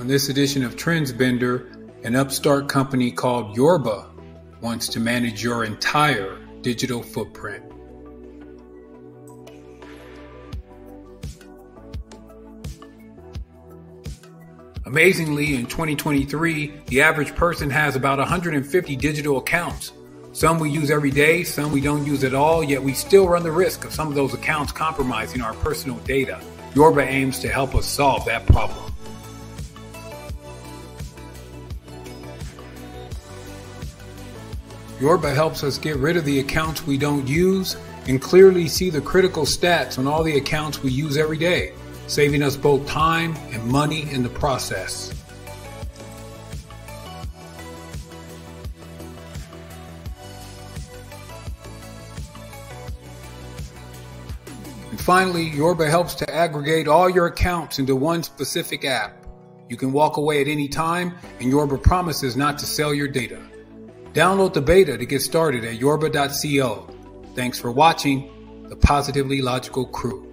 On this edition of Trendsbender, an upstart company called Yorba wants to manage your entire digital footprint. Amazingly, in 2023, the average person has about 150 digital accounts. Some we use every day, some we don't use at all, yet we still run the risk of some of those accounts compromising our personal data. Yorba aims to help us solve that problem. Yorba helps us get rid of the accounts we don't use and clearly see the critical stats on all the accounts we use every day saving us both time and money in the process. And finally, Yorba helps to aggregate all your accounts into one specific app. You can walk away at any time, and Yorba promises not to sell your data. Download the beta to get started at yorba.co. Thanks for watching the Positively Logical Crew.